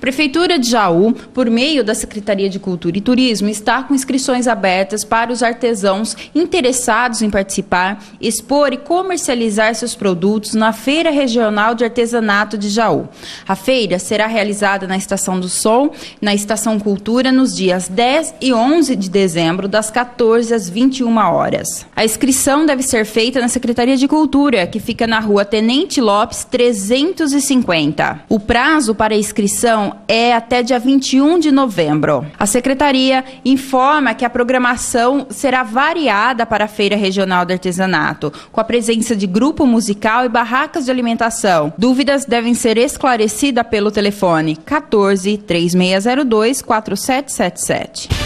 Prefeitura de Jaú, por meio da Secretaria de Cultura e Turismo, está com inscrições abertas para os artesãos interessados em participar, expor e comercializar seus produtos na Feira Regional de Artesanato de Jaú. A feira será realizada na Estação do Sol, na Estação Cultura, nos dias 10 e 11 de dezembro, das 14 às 21 horas. A inscrição deve ser feita na Secretaria de Cultura, que fica na rua Tenente Lopes 350. O prazo para a inscrição é até dia 21 de novembro. A secretaria informa que a programação será variada para a Feira Regional de Artesanato, com a presença de grupo musical e barracas de alimentação. Dúvidas devem ser esclarecidas pelo telefone 14 3602 4777.